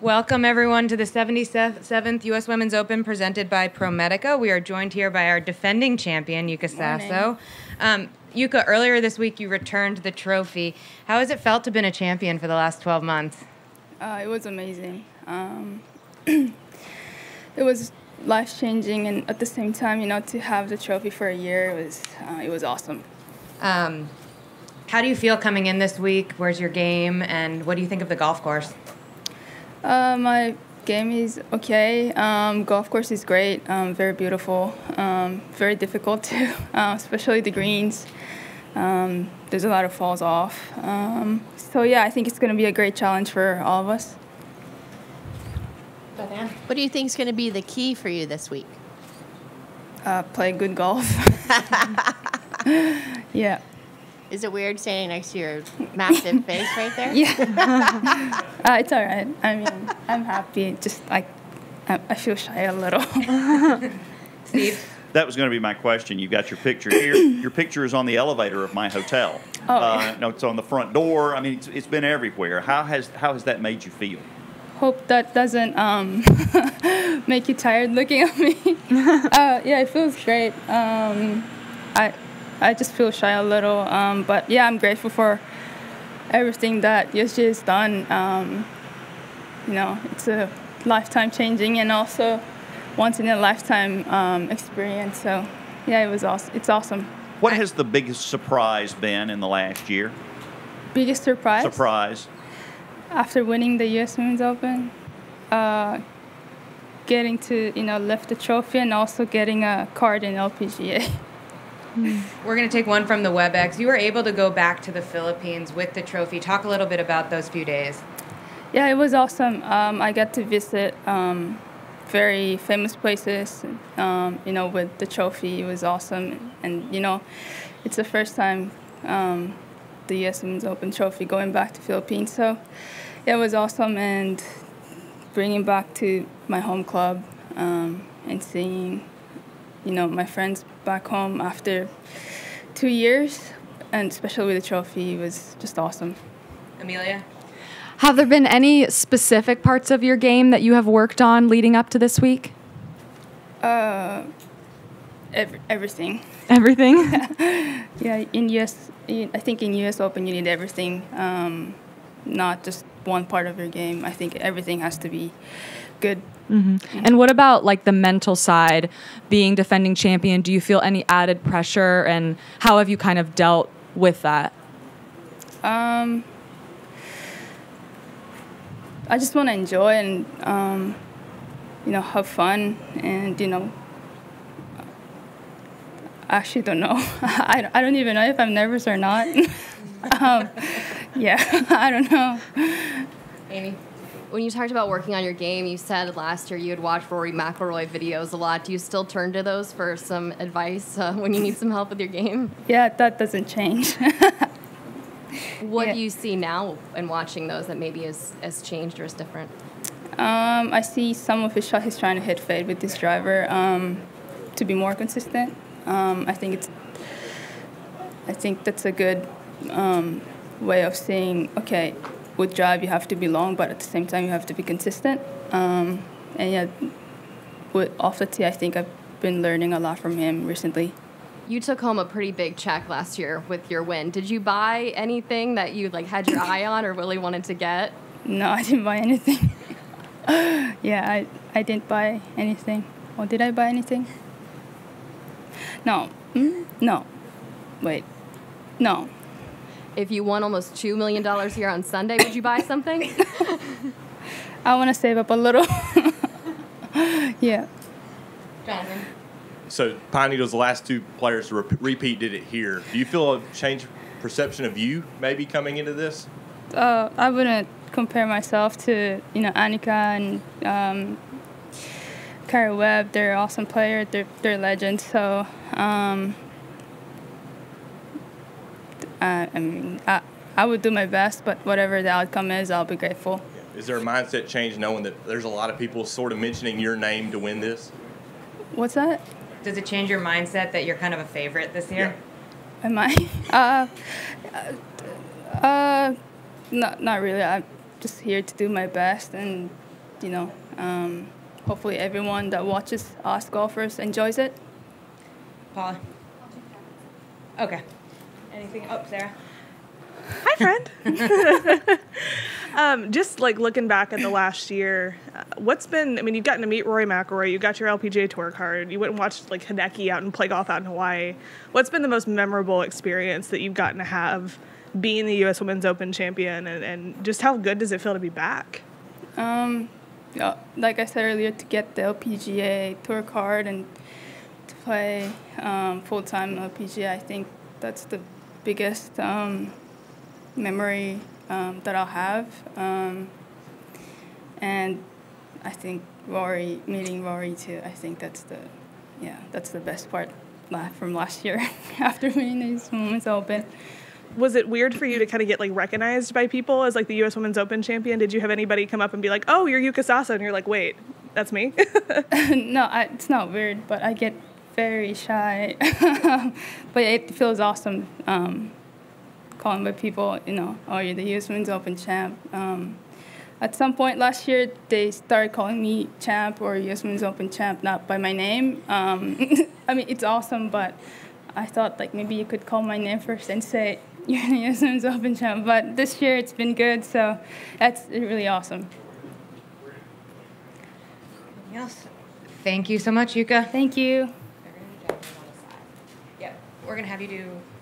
Welcome, everyone, to the 77th U.S. Women's Open presented by ProMedica. We are joined here by our defending champion, Yuka Saso. Um, Yuka, earlier this week you returned the trophy. How has it felt to have been a champion for the last 12 months? Uh, it was amazing. Um, it was life changing, and at the same time, you know, to have the trophy for a year it was uh, it was awesome. Um, how do you feel coming in this week? Where's your game, and what do you think of the golf course? Uh, my game is okay. Um, golf course is great. Um, very beautiful. Um, very difficult too, uh, especially the greens. Um, there's a lot of falls off. Um, so yeah, I think it's going to be a great challenge for all of us. What do you think is going to be the key for you this week? Uh, play good golf. yeah. Is it weird standing next to your massive face right there? Yeah. uh, it's all right. I mean, I'm happy. Just like I, I feel shy a little. Steve? That was going to be my question. You've got your picture here. your picture is on the elevator of my hotel. Oh. Uh, no, it's on the front door. I mean, it's, it's been everywhere. How has how has that made you feel? Hope that doesn't um, make you tired looking at me. uh, yeah, it feels great. Um, I I just feel shy a little, um, but yeah, I'm grateful for everything that USGA has done. Um, you know, it's a lifetime changing and also once in a lifetime um, experience. So yeah, it was awesome. It's awesome. What has the biggest surprise been in the last year? Biggest surprise Surprise. after winning the U.S. Women's Open, uh, getting to you know lift the trophy and also getting a card in LPGA. We're going to take one from the WebEx. You were able to go back to the Philippines with the trophy. Talk a little bit about those few days. Yeah, it was awesome. Um, I got to visit um, very famous places. Um, you know, with the trophy, it was awesome. And you know, it's the first time um, the U.S. Women's Open trophy going back to Philippines. So yeah, it was awesome, and bringing back to my home club um, and seeing, you know, my friends back home after two years, and especially with the trophy, was just awesome. Amelia? Have there been any specific parts of your game that you have worked on leading up to this week? Uh, ev- everything. Everything? Yeah, in US, I think in US Open you need everything, um, not just one part of your game. I think everything has to be good. and what about like the mental side, being defending champion? Do you feel any added pressure and how have you kind of dealt with that? Um, I just want to enjoy and um, you know have fun and you know. I actually don't know. I, I don't even know if I'm nervous or not. um, yeah, I don't know. Amy? When you talked about working on your game, you said last year you had watched Rory McIlroy videos a lot. Do you still turn to those for some advice uh, when you need some help with your game? Yeah, that doesn't change. What Yeah. do you see now in watching those that maybe is has changed or is different? Um, I see some of his shot he's trying to hit fade with this driver um, to be more consistent. Um, I think it's. I think that's a good um, way of saying okay, with drive you have to be long, but at the same time you have to be consistent. Um, and yeah, with off the tee, I think I've been learning a lot from him recently. You took home a pretty big check last year with your win. Did you buy anything that you like had your eye on or really wanted to get? No, I didn't buy anything. yeah, I, I didn't buy anything. Or did I buy anything? No. Mm? No. Wait. No. If you won almost two million dollars here on Sunday, would you buy something? I want to save up a little. yeah. Jonathan? So Pine Needles the last two players to rep- repeat did it here. Do you feel a change perception of you maybe coming into this? Uh, I wouldn't compare myself to, you know, Annika and um, Carrie Webb. They're awesome players. They're, they're legends. So, um, I, I mean, I, I would do my best, but whatever the outcome is, I'll be grateful. Is there a mindset change knowing that there's a lot of people sort of mentioning your name to win this? What's that? Does it change your mindset that you're kind of a favorite this year? Am I? Uh, uh, not, not really. I'm just here to do my best and you know, um, hopefully everyone that watches us golfers enjoys it. Paula. Okay. Anything up there? Hi, friend. um, just like looking back at the last year, uh, what's been? I mean, you've gotten to meet Rory McIlroy. You got your LPGA Tour card. You went and watched like Hideki out and play golf out in Hawaii. What's been the most memorable experience that you've gotten to have being the U.S. Women's Open champion, and, and just how good does it feel to be back? Um, yeah, like I said earlier, to get the LPGA Tour card and to play um, full time LPGA, I think that's the biggest um, memory um, that I'll have. Um, and I think Rory, meeting Rory too, I think that's the, yeah, that's the best part from last year after winning these Women's Open. Was it weird for you to kind of get like recognized by people as like the U.S. Women's Open champion? Did you have anybody come up and be like, "Oh, you're Yuka Saso," and you're like, "Wait, that's me"? no, I, it's not weird, but I get very shy. but it feels awesome um, calling by people, you know, oh, you're the US Women's Open champ. Um, at some point last year, they started calling me champ or US Women's Open champ, not by my name. Um, I mean, it's awesome, but I thought like maybe you could call my name first and say you're the US Women's Open champ. But this year it's been good, so that's really awesome. Yes. Thank you so much, Yuka. Thank you. We're gonna have you do